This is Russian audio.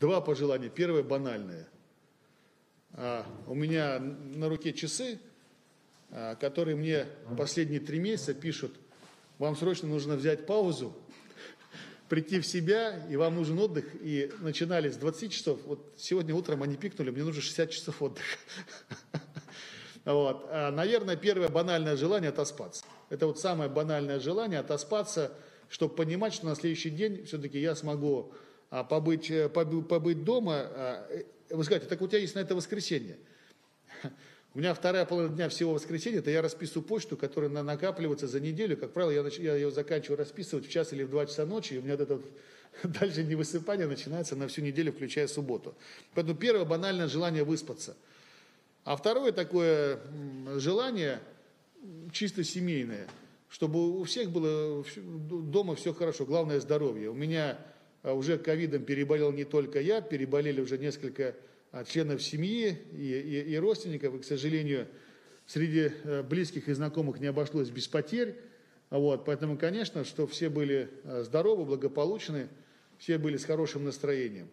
Два пожелания. Первое банальное. А, у меня на руке часы, а, которые мне последние три месяца пишут, вам срочно нужно взять паузу, прийти в себя, и вам нужен отдых. И начинали с 20 часов. Вот сегодня утром они пикнули, мне нужно 60 часов отдыха. Вот. А, наверное, первое банальное желание – отоспаться. Это вот самое банальное желание – отоспаться, чтобы понимать, что на следующий день все-таки я смогу побыть, э, побыть, дома. А, э, вы скажете, так у тебя есть на это воскресенье. У меня вторая половина дня всего воскресенья, это я расписываю почту, которая накапливается за неделю. Как правило, я, нач... я ее заканчиваю расписывать в час или в два часа ночи, и у меня вот это дальше невысыпание начинается на всю неделю, включая субботу. Поэтому первое банальное желание выспаться – а второе такое желание, чисто семейное, чтобы у всех было дома все хорошо, главное здоровье. У меня а, уже ковидом переболел не только я, переболели уже несколько а, членов семьи и, и, и родственников, и, к сожалению, среди э, близких и знакомых не обошлось без потерь. Вот, поэтому, конечно, что все были а, здоровы, благополучны, все были с хорошим настроением.